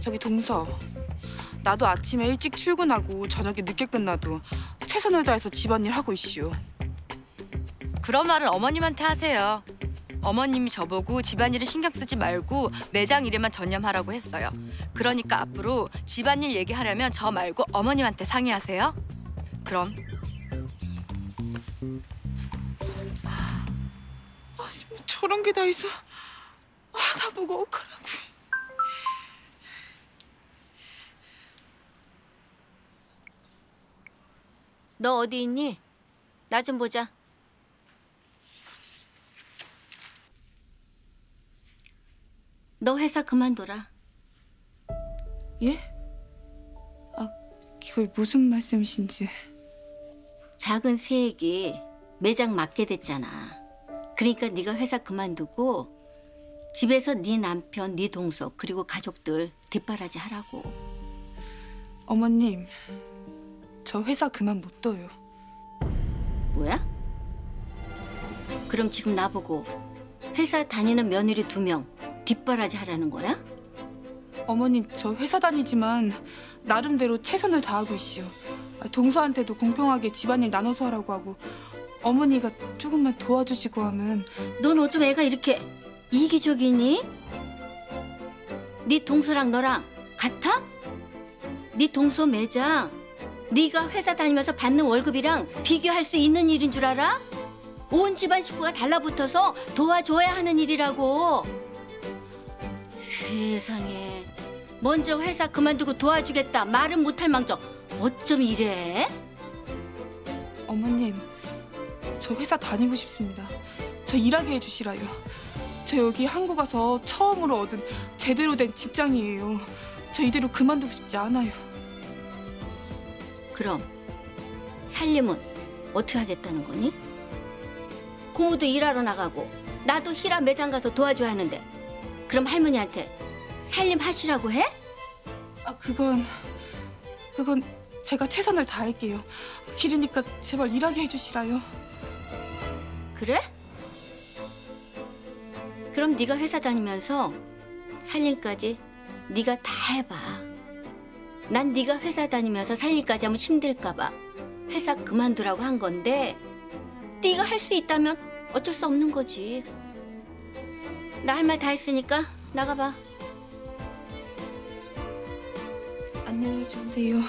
저기 동서. 나도 아침에 일찍 출근하고 저녁에 늦게 끝나도 최선을 다해서 집안일 하고 있슈. 그런 말은 어머님한테 하세요. 어머님이 저보고 집안일을 신경 쓰지 말고 매장 일에만 전념하라고 했어요. 그러니까 앞으로 집안일 얘기하려면 저 말고 어머님한테 상의하세요. 그럼 아, 뭐 저런 게 다 있어. 아, 나보고 어떡하라고. 너 어디 있니? 나 좀 보자. 너 회사 그만둬라. 예? 아, 이거 무슨 말씀이신지. 작은 세액이 매장 맡게 됐잖아. 그러니까 네가 회사 그만두고 집에서 네 남편, 네 동서 그리고 가족들 뒷바라지 하라고. 어머님, 저 회사 그만 못 둬요. 뭐야? 그럼 지금 나보고 회사 다니는 며느리 두 명 뒷바라지 하라는 거야? 어머님, 저 회사 다니지만 나름대로 최선을 다하고 있슈. 아, 동서한테도 공평하게 집안일 나눠서 하라고 하고 어머니가 조금만 도와주시고 하면 넌 어쩜 애가 이렇게 이기적이니? 네 동서랑 너랑 같아? 네 동서 매장 네가 회사 다니면서 받는 월급이랑 비교할 수 있는 일인 줄 알아? 온 집안 식구가 달라붙어서 도와줘야 하는 일이라고. 세상에 먼저 회사 그만두고 도와주겠다 말은 못할 망정 어쩜 이래? 어머님, 저 회사 다니고 싶습니다. 저 일하게 해주시라요. 저 여기 한국 와서 처음으로 얻은 제대로 된 직장이에요. 저 이대로 그만두고 싶지 않아요. 그럼 살림은 어떻게 하겠다는 거니? 고모도 일하러 나가고 나도 히라 매장 가서 도와줘야 하는데 그럼 할머니한테 살림 하시라고 해? 아, 그건 그건 제가 최선을 다할게요. 길으니까 제발 일하게 해주시라요. 그래? 그럼 네가 회사 다니면서 살림까지 네가 다 해봐. 난 네가 회사 다니면서 살림까지 하면 힘들까 봐 회사 그만두라고 한 건데 네가 할 수 있다면 어쩔 수 없는 거지. 나 할 말 다 했으니까 나가봐. 안녕히 주무세요.